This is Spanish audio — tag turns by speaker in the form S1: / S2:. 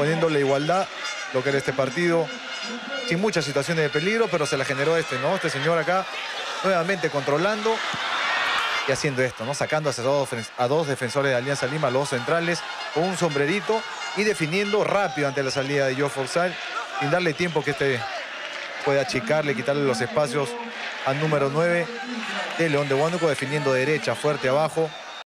S1: poniendo la igualdad, lo que era este partido, sin muchas situaciones de peligro, pero se la generó este, ¿no? Este señor acá, nuevamente controlando y haciendo esto, ¿no? Sacando a dos, a dos defensores de Alianza Lima, los dos centrales, con un sombrerito y definiendo rápido ante la salida de Joe Forsyth, sin darle tiempo que este pueda achicarle, quitarle los espacios al número 9 de León de Huánuco, definiendo derecha, fuerte abajo,